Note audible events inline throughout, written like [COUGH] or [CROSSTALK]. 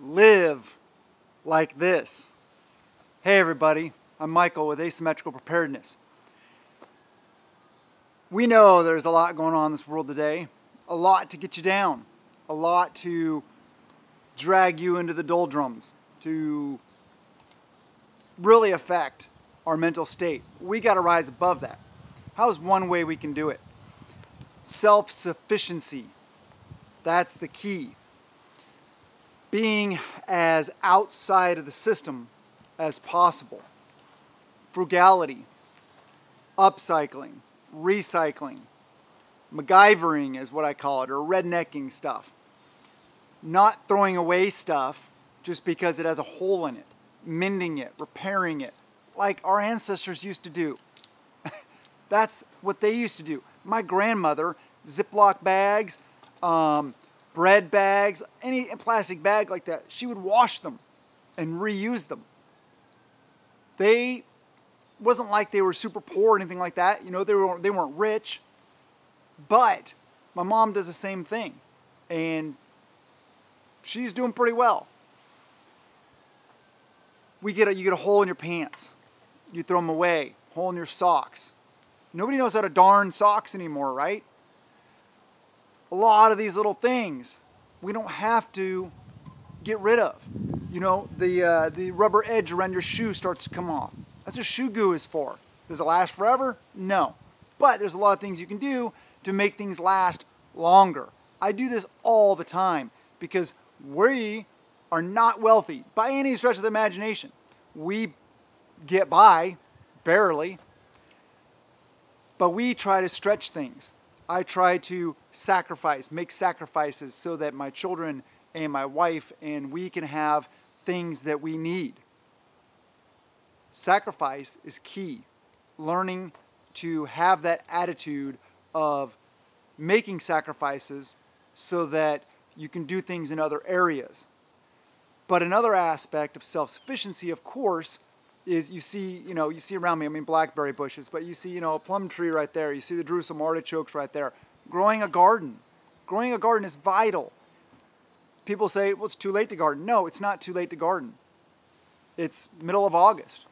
live like this. Hey everybody, I'm Michael with Asymmetrical Preparedness. We know there's a lot going on in this world today, a lot to get you down, a lot to drag you into the doldrums, to really affect our mental state. We got to rise above that. How's one way we can do it? Self sufficiency. That's the key. Being as outside of the system as possible. Frugality, upcycling, recycling, MacGyvering is what I call it, or rednecking stuff. Not throwing away stuff just because it has a hole in it, mending it, repairing it, like our ancestors used to do. [LAUGHS] That's what they used to do. My grandmother, Ziploc bags, um, bread bags, any plastic bag like that, she would wash them and reuse them. They wasn't like they were super poor or anything like that. You know, they were they weren't rich. But my mom does the same thing. And she's doing pretty well. We get a, you get a hole in your pants. You throw them away. Hole in your socks. Nobody knows how to darn socks anymore, right? A lot of these little things we don't have to get rid of. You know, the, uh, the rubber edge around your shoe starts to come off. That's what shoe goo is for. Does it last forever? No. But there's a lot of things you can do to make things last longer. I do this all the time because we are not wealthy by any stretch of the imagination. We get by, barely, but we try to stretch things. I try to sacrifice, make sacrifices so that my children and my wife and we can have things that we need. Sacrifice is key. Learning to have that attitude of making sacrifices so that you can do things in other areas. But another aspect of self sufficiency, of course, is you see, you know, you see around me, I mean, blackberry bushes, but you see, you know, a plum tree right there. You see the Jerusalem artichokes right there. Growing a garden. Growing a garden is vital. People say, well, it's too late to garden. No, it's not too late to garden. It's middle of August.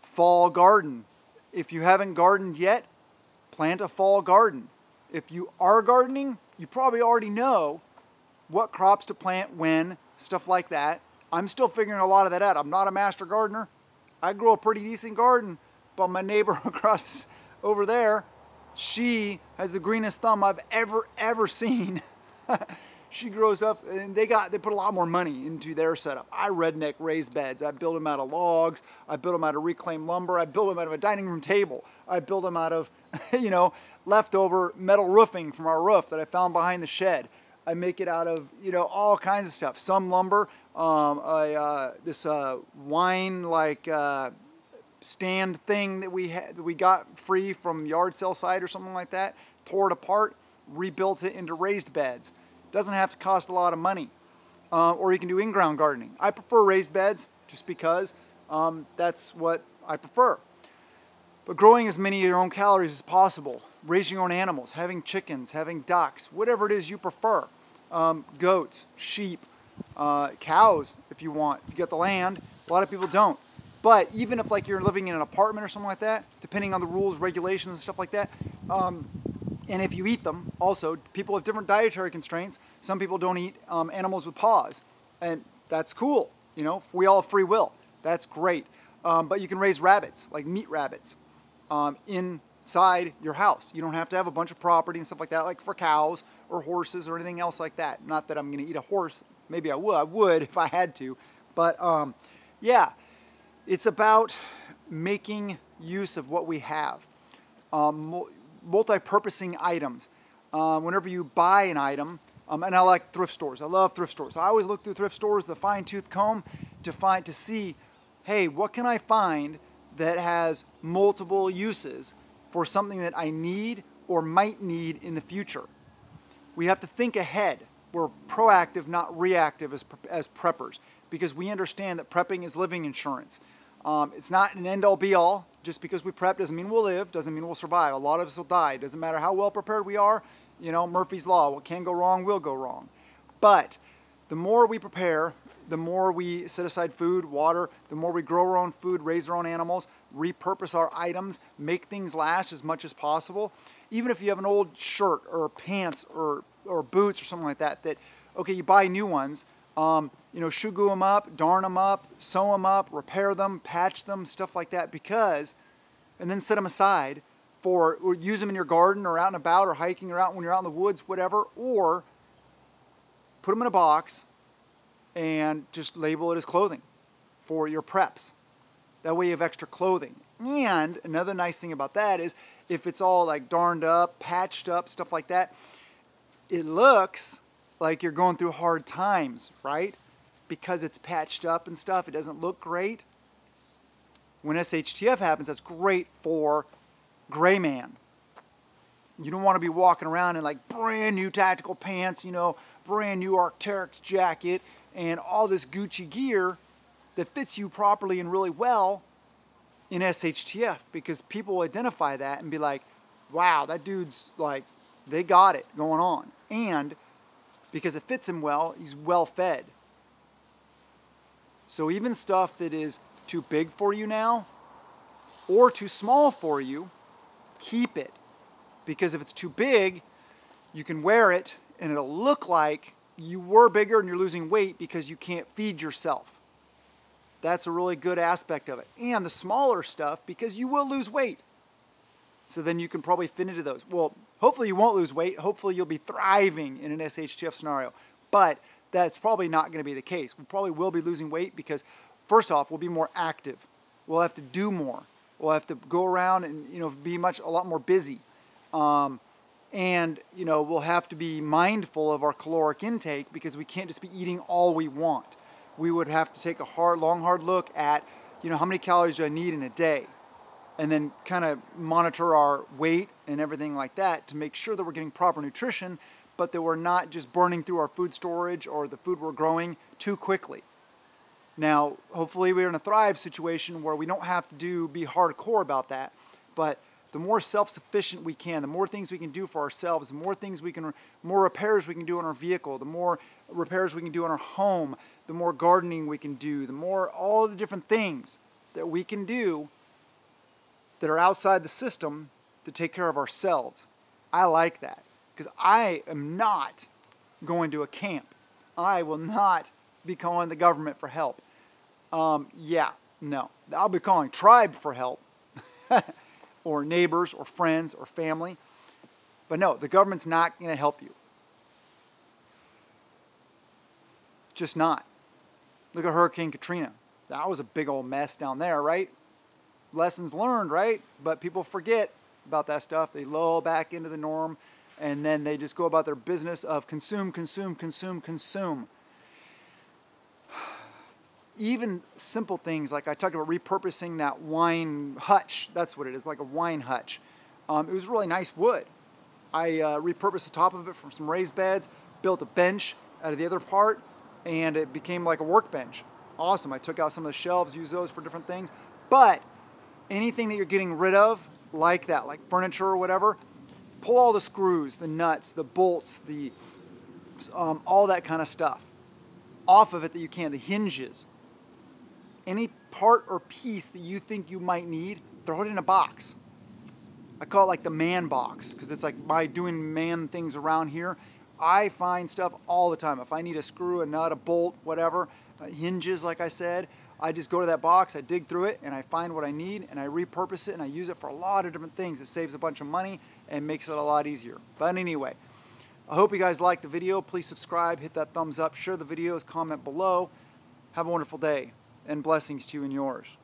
Fall garden. If you haven't gardened yet, plant a fall garden. If you are gardening, you probably already know what crops to plant when, stuff like that. I'm still figuring a lot of that out. I'm not a master gardener. I grow a pretty decent garden, but my neighbor [LAUGHS] across over there, she has the greenest thumb I've ever ever seen. [LAUGHS] she grows up and they got they put a lot more money into their setup. I redneck raised beds. I build them out of logs. I build them out of reclaimed lumber. I build them out of a dining room table. I build them out of, [LAUGHS] you know, leftover metal roofing from our roof that I found behind the shed. I make it out of you know all kinds of stuff. Some lumber, um, a, uh, this uh, wine like uh, stand thing that we that we got free from yard sale site or something like that. Tore it apart, rebuilt it into raised beds. Doesn't have to cost a lot of money. Uh, or you can do in-ground gardening. I prefer raised beds just because um, that's what I prefer. But growing as many of your own calories as possible, raising your own animals, having chickens, having ducks, whatever it is you prefer, um, goats, sheep, uh, cows, if you want. If you got the land, a lot of people don't. But even if like you're living in an apartment or something like that, depending on the rules, regulations, and stuff like that, um, and if you eat them, also people have different dietary constraints. Some people don't eat um, animals with paws, and that's cool. You know, we all have free will. That's great. Um, but you can raise rabbits, like meat rabbits um, inside your house. You don't have to have a bunch of property and stuff like that, like for cows or horses or anything else like that. Not that I'm going to eat a horse. Maybe I would. I would if I had to. But um, yeah, it's about making use of what we have. Um, multi-purposing items. Um, whenever you buy an item, um, and I like thrift stores. I love thrift stores. I always look through thrift stores, the fine-tooth comb, to find to see, hey, what can I find that has multiple uses for something that I need or might need in the future. We have to think ahead. We're proactive, not reactive as, as preppers, because we understand that prepping is living insurance. Um, it's not an end all be all. Just because we prep doesn't mean we'll live, doesn't mean we'll survive. A lot of us will die. Doesn't matter how well prepared we are. You know, Murphy's Law. What can go wrong will go wrong. But the more we prepare, the more we set aside food, water, the more we grow our own food, raise our own animals, repurpose our items, make things last as much as possible. Even if you have an old shirt or pants or, or boots or something like that, that, okay, you buy new ones, um, you know, Shoe Goo them up, darn them up, sew them up, repair them, patch them, stuff like that, because, and then set them aside for, or use them in your garden or out and about or hiking or out when you're out in the woods, whatever, or put them in a box and just label it as clothing for your preps. That way you have extra clothing. And another nice thing about that is if it's all like darned up, patched up, stuff like that, it looks like you're going through hard times, right? Because it's patched up and stuff, it doesn't look great. When SHTF happens, that's great for gray man. You don't want to be walking around in like brand new tactical pants, you know, brand new Arc'teryx jacket, and all this Gucci gear that fits you properly and really well in SHTF because people identify that and be like, wow, that dude's like, they got it going on. And because it fits him well, he's well fed. So even stuff that is too big for you now or too small for you, keep it. Because if it's too big, you can wear it and it'll look like you were bigger and you're losing weight because you can't feed yourself. That's a really good aspect of it. And the smaller stuff because you will lose weight. So then you can probably fit into those. Well, hopefully you won't lose weight. Hopefully you'll be thriving in an SHTF scenario. But that's probably not going to be the case. We probably will be losing weight because first off, we'll be more active. We'll have to do more. We'll have to go around and you know be much a lot more busy. Um, and you know we'll have to be mindful of our caloric intake because we can't just be eating all we want. We would have to take a hard long hard look at you know how many calories do i need in a day? And then kind of monitor our weight and everything like that to make sure that we're getting proper nutrition but that we're not just burning through our food storage or the food we're growing too quickly. Now hopefully we're in a thrive situation where we don't have to do be hardcore about that but the more self-sufficient we can, the more things we can do for ourselves, the more things we can, more repairs we can do on our vehicle, the more repairs we can do on our home, the more gardening we can do, the more all the different things that we can do that are outside the system to take care of ourselves. I like that because I am not going to a camp. I will not be calling the government for help. Um, yeah, no. I'll be calling tribe for help. [LAUGHS] or neighbors or friends or family. But no, the government's not going to help you. Just not. Look at Hurricane Katrina. That was a big old mess down there, right? Lessons learned, right? But people forget about that stuff. They lull back into the norm and then they just go about their business of consume, consume, consume, consume even simple things like I talked about repurposing that wine hutch. That's what it is, like a wine hutch. Um, it was really nice wood. I uh, repurposed the top of it from some raised beds, built a bench out of the other part, and it became like a workbench. Awesome. I took out some of the shelves, used those for different things. But anything that you're getting rid of, like that, like furniture or whatever, pull all the screws, the nuts, the bolts, the um, all that kind of stuff off of it that you can, the hinges, any part or piece that you think you might need, throw it in a box. I call it like the man box because it's like by doing man things around here, I find stuff all the time. If I need a screw, a nut, a bolt, whatever, uh, hinges, like I said, I just go to that box, I dig through it, and I find what I need, and I repurpose it, and I use it for a lot of different things. It saves a bunch of money and makes it a lot easier. But anyway, I hope you guys liked the video. Please subscribe, hit that thumbs up, share the videos, comment below. Have a wonderful day and blessings to you and yours.